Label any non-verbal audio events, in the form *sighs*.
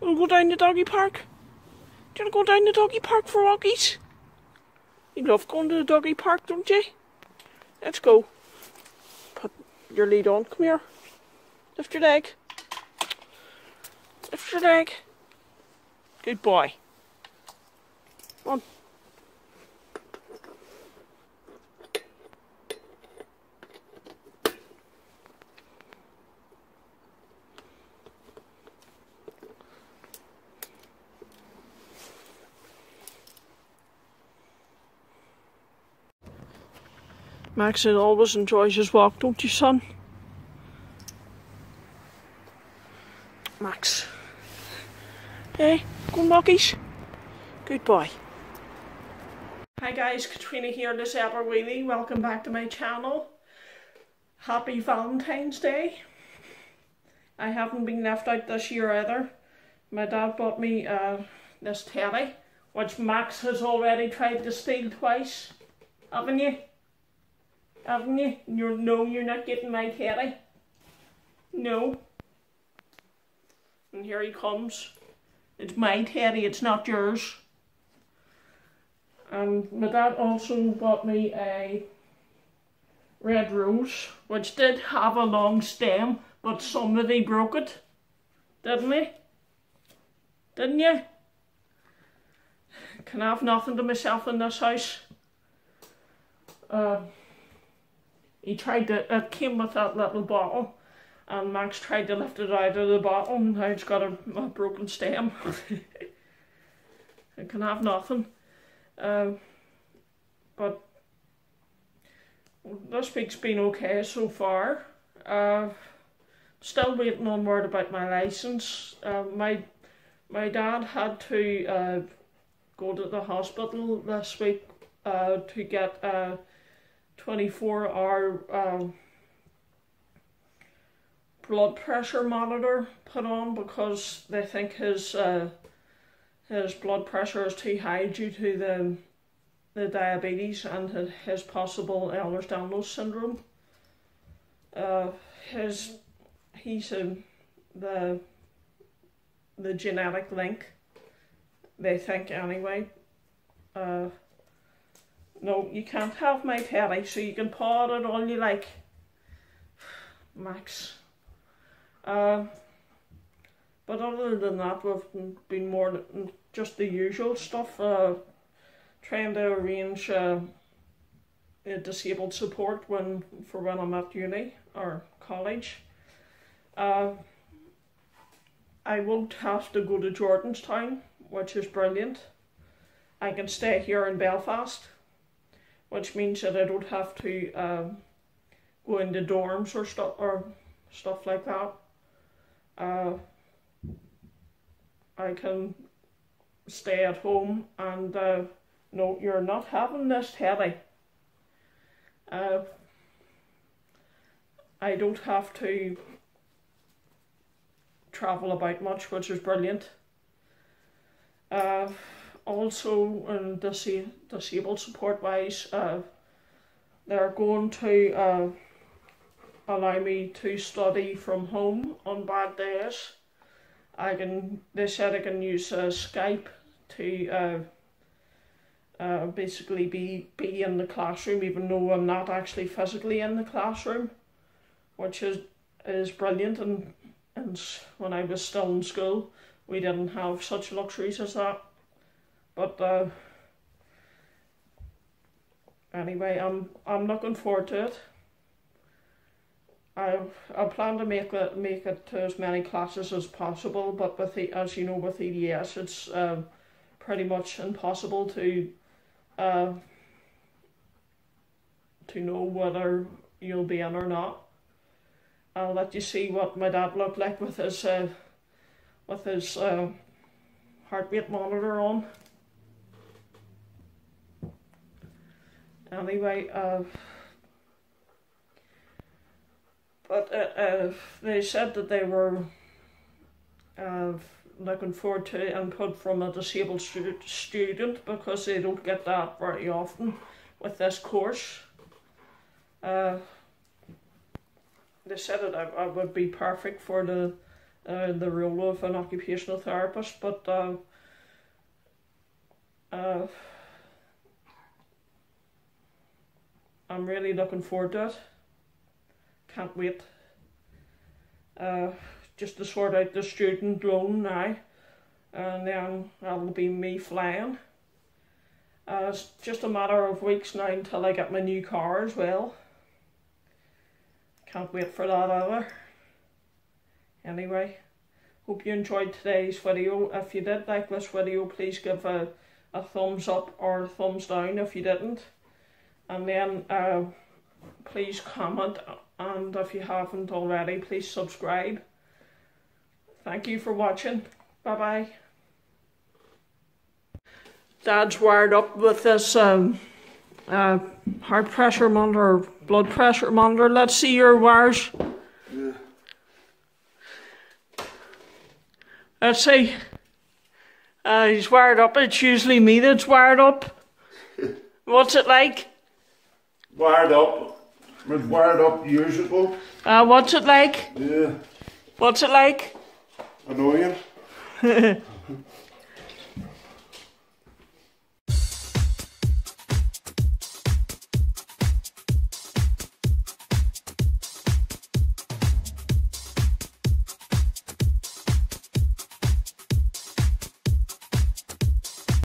go down the doggy park? Do you want to go down the doggy park for walkies? You love going to the doggy park, don't you? Let's go. Put your lead on. Come here. Lift your leg. Lift your leg. Good boy. Come on. Max always enjoys his walk, don't you, son? Max. Hey, go walkies. Good boy. Hi guys, Katrina here, this Ever Wheelie. Welcome back to my channel. Happy Valentine's Day. I haven't been left out this year either. My dad bought me uh, this teddy, which Max has already tried to steal twice. Haven't you? Haven't you? You're, no, you're not getting my teddy. No. And here he comes. It's my teddy, it's not yours. And my dad also bought me a red rose, which did have a long stem, but somebody broke it. Didn't he? Didn't you? Can I have nothing to myself in this house? Uh, he tried to, it came with that little bottle and Max tried to lift it out of the bottle and now it's got a, a broken stem. *laughs* it can have nothing. Um, but this week's been okay so far. Uh, still waiting on word about my license. Uh, my my dad had to uh, go to the hospital this week uh, to get a 24 hour um, blood pressure monitor put on because they think his uh, his blood pressure is too high due to the the diabetes and his possible Ehlers-Danlos syndrome. Uh, his he's a, the the genetic link. They think anyway. Uh, no, you can't have my teddy, so you can paw it all you like. *sighs* Max. Uh, but other than that, we've been more just the usual stuff. Uh, trying to arrange uh, disabled support when for when I'm at uni or college. Uh, I won't have to go to Jordanstown, which is brilliant. I can stay here in Belfast which means that I don't have to um, go into dorms or stuff or stuff like that. Uh, I can stay at home and uh, no, you're not having this teddy. Uh, I don't have to travel about much, which is brilliant. Uh, also um, disa disabled support wise uh, they're going to uh, allow me to study from home on bad days. I can they said I can use uh, Skype to uh, uh, basically be be in the classroom even though I'm not actually physically in the classroom which is is brilliant. And and when I was still in school we didn't have such luxuries as that but uh, anyway, I'm I'm looking forward to it. I I plan to make it make it to as many classes as possible, but with the as you know with EDS, it's uh, pretty much impossible to uh, to know whether you'll be in or not. I'll let you see what my dad looked like with his uh, with his uh, heart rate monitor on. Anyway. Uh, but uh, uh, they said that they were uh, looking forward to input from a disabled stu student because they don't get that very often with this course. Uh, they said that I, I would be perfect for the uh, the role of an occupational therapist, but uh, uh, I'm really looking forward to it. Can't wait. Uh, just to sort out the student loan now, and then that'll be me flying. Uh, it's just a matter of weeks now until I get my new car as well. Can't wait for that either. Anyway, hope you enjoyed today's video. If you did like this video, please give a, a thumbs up or a thumbs down if you didn't. And then uh, please comment and if you haven't already, please subscribe. Thank you for watching. Bye bye. Dad's wired up with this um, uh, heart pressure monitor, blood pressure monitor. Let's see your wires. Yeah. Let's see. Uh, he's wired up. It's usually me that's wired up. *laughs* What's it like? Wired up. Was wired up years ago. Uh, what's it like? Yeah. What's it like? Annoying. *laughs*